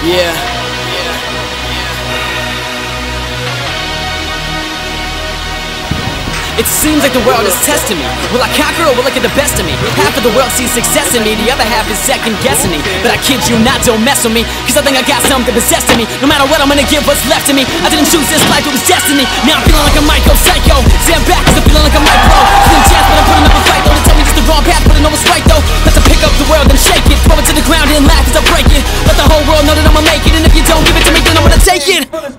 Yeah. It seems like the world is testing me. Will I conquer or will it get the best of me? Half of the world sees success in me, the other half is second guessing me. But I kid you not, don't mess with me. Cause I think I got something possessed in me. No matter what, I'm gonna give what's left of me. I didn't choose this life, it was destiny. Now I'm feeling like a micro psycho. Stand back, cause I'm feeling like a micro. Slim chance, but I'm putting up a fight though. They tell me just the wrong path, but I know it's right though. Not pick up the world and shake like!